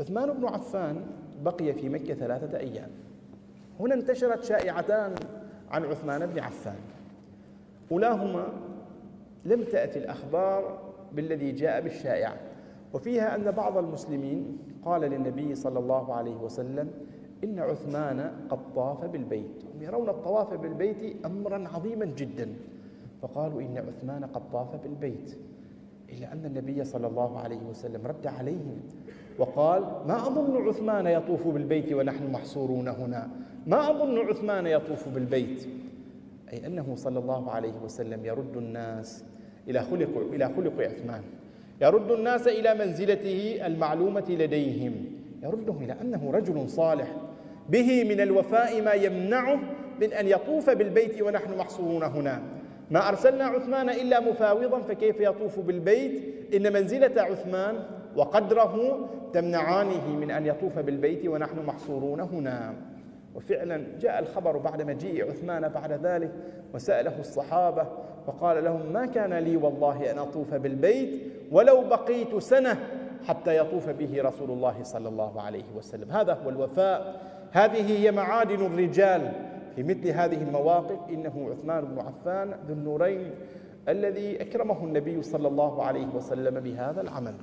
عثمان بن عفان بقي في مكة ثلاثة أيام. هنا انتشرت شائعتان عن عثمان بن عفان. أولاهما لم تأتي الأخبار بالذي جاء بالشائعة وفيها أن بعض المسلمين قال للنبي صلى الله عليه وسلم إن عثمان قد طاف بالبيت. هم يرون الطواف بالبيت أمرا عظيما جدا فقالوا إن عثمان قد طاف بالبيت. إلا أن النبي صلى الله عليه وسلم رد عليهم وقال ما أظن عثمان يطوف بالبيت ونحن محصورون هنا. ما أظن عثمان يطوف بالبيت. أي أنه صلى الله عليه وسلم يرد الناس إلى خلق إلى خلق عثمان. يرد الناس إلى منزلته المعلومة لديهم. يردهم إلى أنه رجل صالح. به من الوفاء ما يمنعه من أن يطوف بالبيت ونحن محصورون هنا. ما أرسلنا عثمان إلا مفاوضا فكيف يطوف بالبيت؟ إن منزلة عثمان وقدره تمنعانه من أن يطوف بالبيت ونحن محصورون هنا. وفعلا جاء الخبر بعد مجيء عثمان بعد ذلك وسأله الصحابة وقال لهم ما كان لي والله أن أطوف بالبيت ولو بقيت سنة حتى يطوف به رسول الله صلى الله عليه وسلم. هذا هو الوفاء. هذه هي معادن الرجال. في مثل هذه المواقف إنه عثمان بن عفان ذو النورين الذي أكرمه النبي صلى الله عليه وسلم بهذا العمل.